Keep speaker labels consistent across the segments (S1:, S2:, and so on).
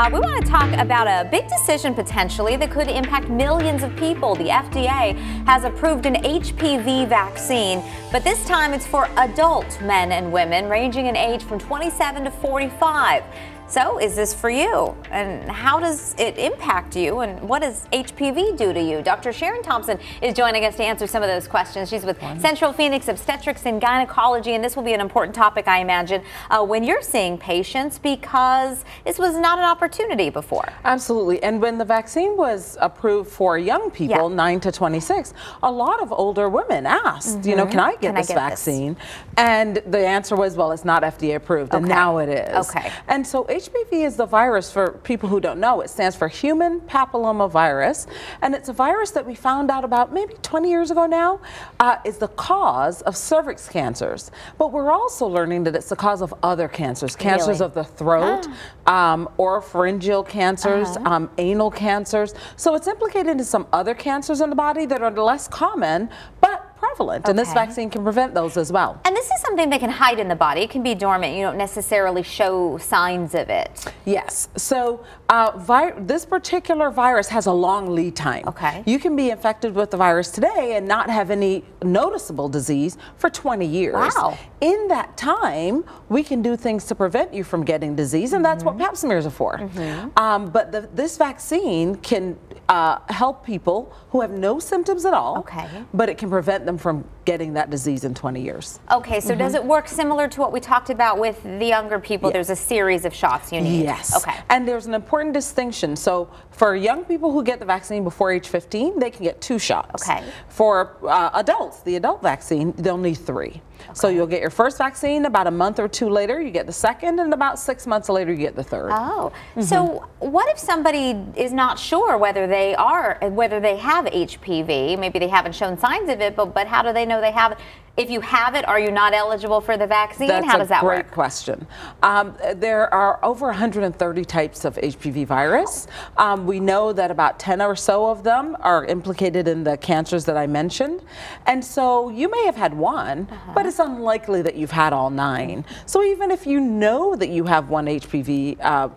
S1: Uh, we want to talk about a big decision potentially that could impact millions of people. The FDA has approved an HPV vaccine, but this time it's for adult men and women ranging in age from 27 to 45. So, is this for you? And how does it impact you? And what does HPV do to you? Dr. Sharon Thompson is joining us to answer some of those questions. She's with Central Phoenix Obstetrics and Gynecology, and this will be an important topic, I imagine, uh, when you're seeing patients because this was not an opportunity before.
S2: Absolutely. And when the vaccine was approved for young people, yeah. 9 to 26, a lot of older women asked, mm -hmm. you know, mm-hmm. can I get
S1: can
S2: this
S1: I get
S2: vaccine?
S1: This?
S2: And the answer was, well, it's not FDA approved, okay. and now it is.
S1: Okay.
S2: And so HPV is the virus, for people who don't know, it stands for human papillomavirus. And it's a virus that we found out about maybe 20 years ago now, uh, is the cause of cervix cancers. But we're also learning that it's the cause of other cancers, cancers
S1: really?
S2: of the throat, ah. um, oropharyngeal cancers, uh -huh. um, anal cancers. So it's implicated in some other cancers in the body that are less common, but prevalent, okay. and this vaccine can prevent those as well.
S1: And this is something that can hide in the body. It can be dormant. You don't necessarily show signs of it.
S2: Yes. So uh, this particular virus has a long lead time.
S1: Okay.
S2: You can be infected with the virus today and not have any noticeable disease for 20 years.
S1: Wow.
S2: In that time, we can do things to prevent you from getting disease, and that's mm -hmm. what mm-hmm. pap smears are for. Mm -hmm. um, but the, this vaccine can uh, help people who have no symptoms at all,
S1: okay.
S2: but it can prevent them from getting that disease in 20 years.
S1: Okay, so mm -hmm. does it work similar to what we talked about with the younger people? Yes. There's a series of shots you need.
S2: Yes.
S1: Okay.
S2: And there's an important distinction. So for young people who get the vaccine before age 15, they can get two shots.
S1: Okay.
S2: For uh, adults, the adult vaccine, they'll need three. Okay. So you'll get your first vaccine about a month or two later, you get the second, and about six months later, you get the third.
S1: Oh, mm -hmm. so what if somebody is not sure whether they are, whether they have HPV? Maybe they haven't shown signs of it, but, but how do they know they have it? If you have it, are you not eligible for the vaccine?
S2: That's
S1: How does that
S2: work?
S1: That's a
S2: great question. Um, there are over 130 types of HPV virus. Um, we know that about 10 or so of them are implicated in the cancers that I mentioned. And so you may have had one, uh -huh. but it's unlikely that you've had all nine. So even if you know that you have one HPV uh,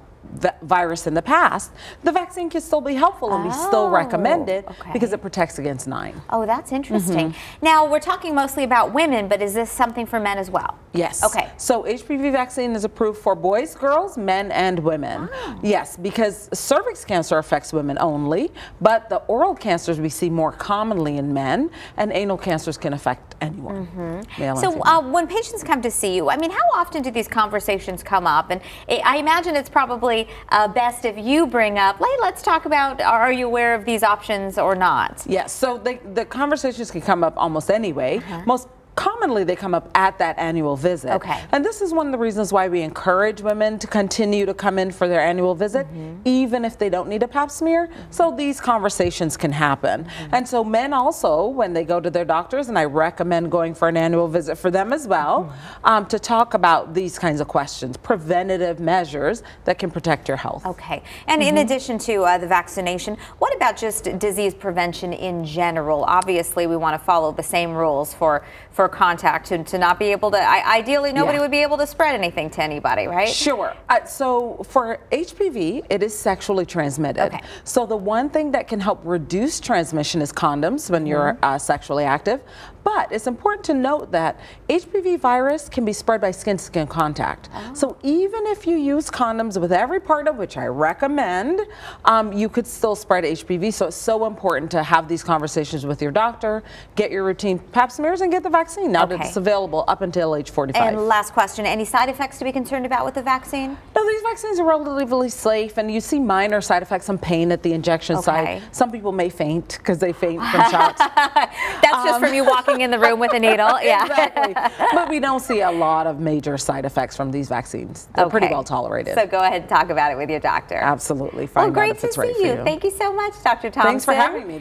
S2: virus in the past, the vaccine can still be helpful and oh, we still recommend it okay. because it protects against nine.
S1: Oh, that's interesting. Mm -hmm. Now, we're talking mostly about women, but is this something for men as well?
S2: Yes.
S1: Okay.
S2: So HPV vaccine is approved for boys, girls, men, and women. Wow. Yes, because cervix cancer affects women only, but the oral cancers we see more commonly in men, and anal cancers can affect anyone. Mm -hmm.
S1: So uh, when patients come to see you, I mean, how often do these conversations come up? And I imagine it's probably uh, best if you bring up, hey, let's talk about, are you aware of these options or not?
S2: Yes, so the, the conversations can come up almost anyway. Uh -huh. Most commonly they come up at that annual visit.
S1: Okay.
S2: And this is one of the reasons why we encourage women to continue to come in for their annual visit, mm -hmm. even if they don't need a pap smear, mm -hmm. so these conversations can happen. Mm -hmm. And so men also, when they go to their doctors, and I recommend going for an annual visit for them as well, mm-hmm. um, to talk about these kinds of questions, preventative measures that can protect your health.
S1: Okay. And in mm-hmm. addition to uh, the vaccination, what about just disease prevention in general? Obviously, we want to follow the same rules for, for for contact to, to not be able to, I, ideally nobody yeah. would be able to spread anything to anybody, right?
S2: Sure. Uh, so for HPV, it is sexually transmitted.
S1: Okay.
S2: So the one thing that can help reduce transmission is condoms when you're mm -hmm. uh, sexually active. But it's important to note that HPV virus can be spread by skin-to-skin contact. Oh. So even if you use condoms with every part of which I recommend, um, you could still spread HPV. So it's so important to have these conversations with your doctor, get your routine pap smears, and get the vaccine vaccine now okay. that it's available up until age 45.
S1: And last question, any side effects to be concerned about with the vaccine?
S2: No, these vaccines are relatively safe and you see minor side effects, some pain at the injection
S1: okay.
S2: site. Some people may faint because they faint from shots.
S1: That's um, just from you walking in the room with a needle. Yeah.
S2: exactly. But we don't see a lot of major side effects from these vaccines. They're okay. pretty well tolerated.
S1: So go ahead and talk about it with your doctor.
S2: Absolutely.
S1: Find well, great to see you. you. Thank you so much, Dr. Thompson.
S2: Thanks for having me.